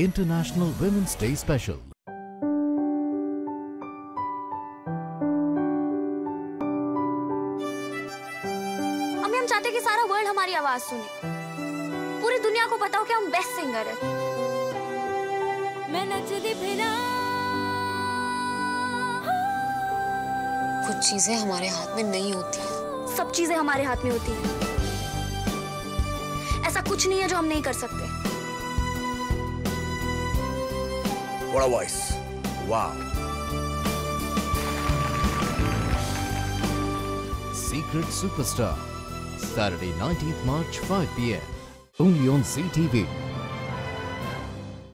International Women's Day Special. हम चाहते कि सारा वर्ल्ड हमारी आवाज़ सुने। पूरी दुनिया को पता हो कि हम बेस्ट सिंगर है। मैं नचदी फिरा। कुछ चीज़ें हमारे हाथ में नहीं होती। सब चीज़ें हमारे हाथ में होती हैं। ऐसा कुछ नहीं है जो हम नहीं कर सकते। What a voice. Wow. Secret Superstar. Saturday 19th March 5 p.m. Only on CTV.